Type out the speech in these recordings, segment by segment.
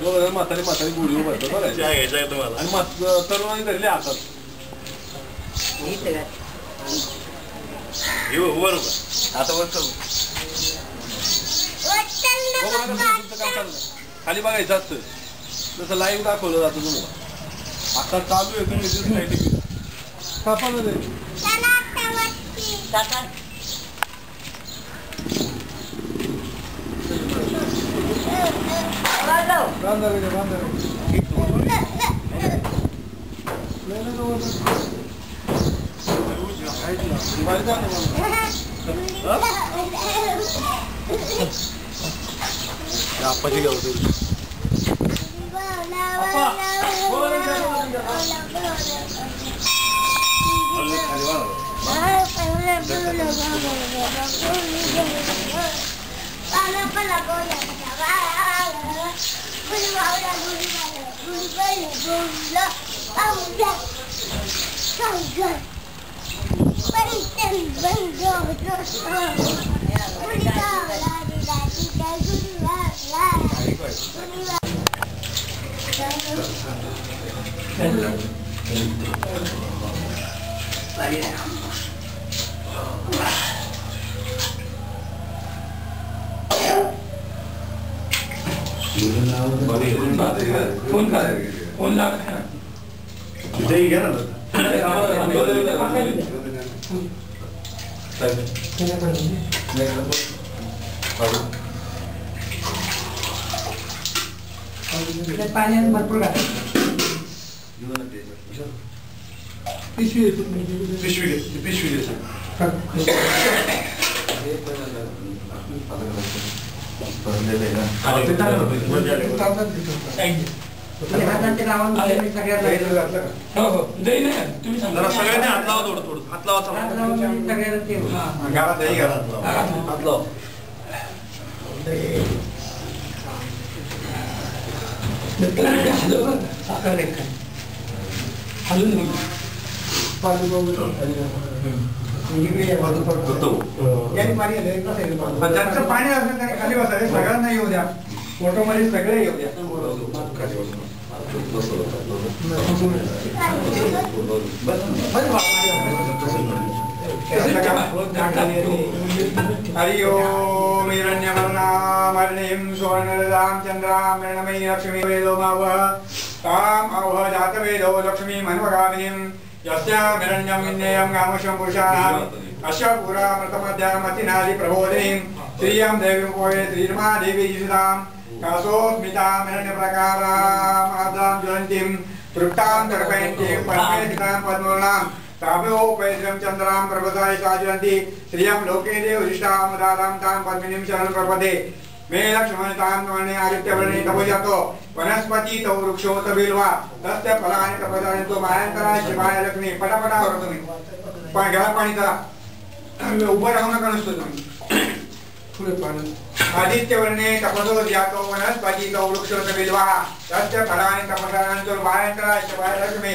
दोघं म्हातारी घ्यायचा तुम्हाला आणि तरुणांनी धरले हातात उभं आता वर करू बघा ना कसं तुमचं काम चाललं. खाली बघायचं असतं जसं लाईव्ह दाखवलं जातं तुम्हाला आता चालू आहे तुम्ही दिसत नाही टीव्ही कापायला दे बांधा रे, बांधा रे. नाही, नाही, नाही, नाही. बाहेर जा ना मग. आप्पाची गाव तू फ़ोन काय फ़ोन लागला तिथेही घ्या ना पाण्यात भरपूर पिशवी पिशवी पिशवी भरलेले थोडं थोडं. हात लावा घरात घरात हात लावा. ज्यांचं पाणी असेल त्याने खाली बसावे सगळ्यांना येऊ द्या फोटोमध्ये सगळे येऊ द्या हरि ओम हिरण्यवर्णामर्णिं सुवर्णरदां चन्द्रां मृणमयी लक्ष्मी वेदो मावः ताम् आवह जातवेदो यस्यां हिरण्यं विन्येयं पुरुषाणाम् अस्य पुरामृतमध्यामतिनादि प्रबोधिनीं श्रियं देवीं पोये श्रीर्मा देवी सुतां कासोस्मितां हिरण्यप्रकाराम् ज्वलन्तीं तृप्तां तर्पयन्तीं। पद्मेतितां पद्मूर्णां ताभ्योपैश्रं चन्द्रां प्रभसाय साजयन्ति श्रियं लोके देवशिष्टां दादां तां पद्मिनीं शरणं प्रपदे मे लक्ष्मणतां वर्णे आदित्यवर्णे तपजातो। वनस्पती तव वृक्षो तबिल्वा तस्य फलानि तपदानि तो मायंकराय शिवाय, लक्ष्मी पटापटावर तुम्ही पण घ्या पाणी जरा उभं राहू नका नसतो तुम्ही। पुढे पाणी आदित्यवर्णे तपसो जातो वनस्पती तव वृक्षो तबिल्वा तस्य फलानि तपदानि तो मायंकराय शिवाय, लक्ष्मी।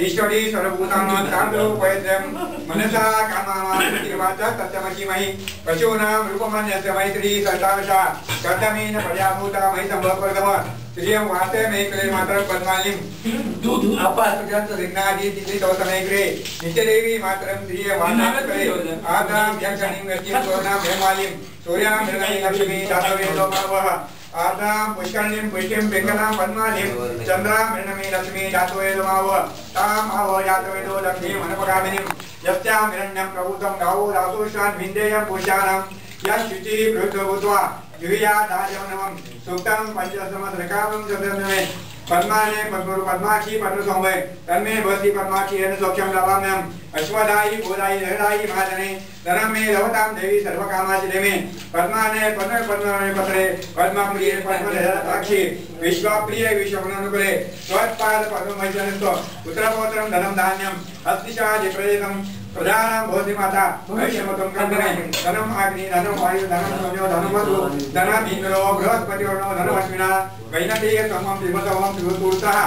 ईश्वरी सर्वभूतानां मनसा कामामात्रिवाचा तत्तमसीमहि पशूनां रूपमन्यस्य मैत्री सन्तावशा कर्तमेन प्रजाभूता मयि सम्भवप्रथम श्रियं वाते मे क्ले मात्र पद्मालिं दूध अपास्पजात रिग्नादी तिथे दौतमेग्रे नित्यदेवी मात्रं श्रिय वाताकरे आदां यक्षणीं गतिं सोनां हेमालिं सूर्यां मृगणि लक्ष्मी दातवेदो मावः आदां पुष्करणीं पुष्टिं पिङ्गलां, पद्मालिं, चन्द्रां मृणमी लक्ष्मी दातवेदो मावः ताम् आवो जातवेदो, लक्ष्मीं मनपगामिनीं यस्यां, हिरण्यं, प्रभूतं, गावो दासोषान् विन्देयं, पुष्याणां यशुचि भूत्वा जुहिया दाजवनमं सुक्तं पञ्चसमद्रकामं चतुर्नमे पद्माने पद्मरु पद्माक्षी पद्मसंवय तन्मे भवति पद्माक्षी येन सौख्यं लभाम्यम् अश्वदायि गोदायि जगदायि महाजने धनम मे लवताम देवी सर्वकामाचिदे मे पद्माने पद्मे पद्माने पत्रे पद्माप्रिये पद्मधराक्षी विश्वाप्रिये विश्वगुणानुकुले त्वत्पाद पद्ममैजनस्तो पुत्रपौत्रं धनं धान्यं हस्तिशादि प्रयेतं प्रधानां भवति माता वैश्यमतं कन्दने धनम् अग्नि धनं वायु धनं सोम्यो धनं वधु धनम् इन्द्रो बृहस्पतिवर्णो धनमश्विना वैनतेय समं तोड़ता पिबतूर्तः